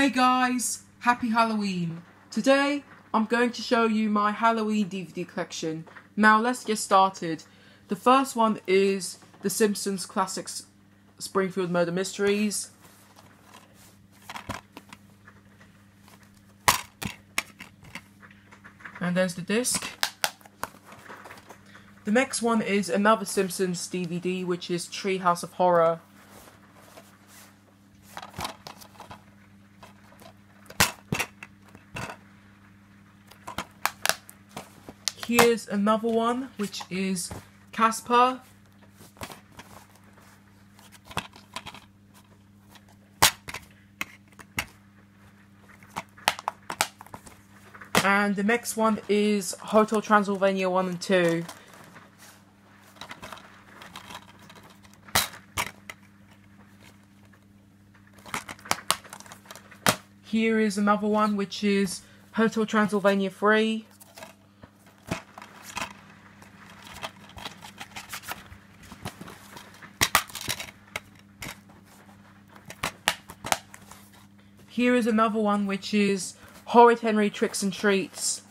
Hey guys, happy Halloween. Today I'm going to show you my Halloween DVD collection. Now let's get started. The first one is The Simpsons Classics Springfield Murder Mysteries. And there's the disc. The next one is another Simpsons DVD, which is Treehouse of Horror. Here's another one, which is Casper. And the next one is Hotel Transylvania 1 and 2. Here is another one, which is Hotel Transylvania 3. Here is another one, which is Horrid Henry Tricks and Treats.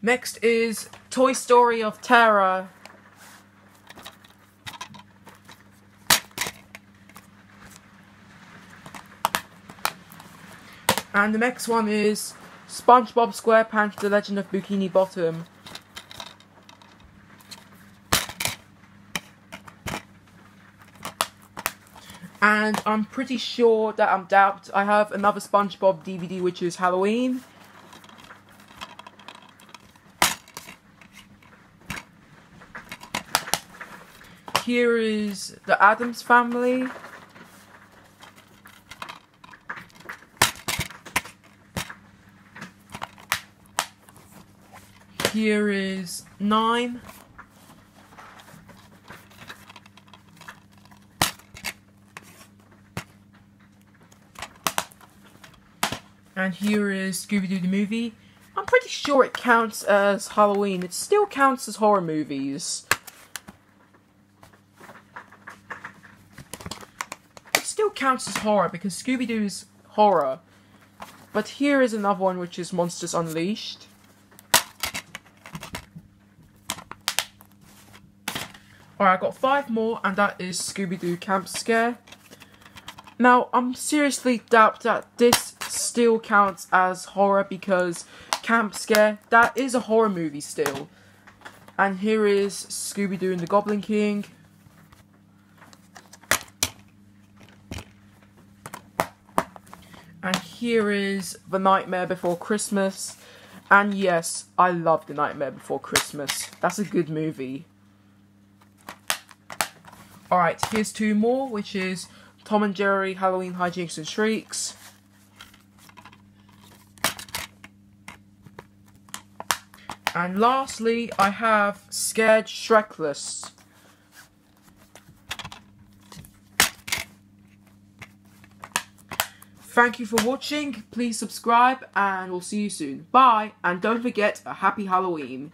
Next is Toy Story of Terror. And the next one is SpongeBob SquarePants The Legend of Bikini Bottom. And I'm pretty sure that I'm doubt I have another SpongeBob DVD which is Halloween. Here is the Addams Family. Here is Nine. And here is Scooby-Doo the movie. I'm pretty sure it counts as Halloween. It still counts as horror movies. It still counts as horror because Scooby-Doo is horror. But here is another one which is Monsters Unleashed. Alright, I got five more and that is Scooby-Doo Camp Scare. Now, I'm seriously doubt that this still counts as horror because Camp Scare, that is a horror movie still. And here is Scooby-Doo and the Goblin King. And here is The Nightmare Before Christmas. And yes, I love The Nightmare Before Christmas. That's a good movie. Alright, here's two more, which is Tom and Jerry Halloween Hijinks and Shrieks. And lastly, I have Scared Shrekless. Thank you for watching, please subscribe and we'll see you soon. Bye, and don't forget a happy Halloween.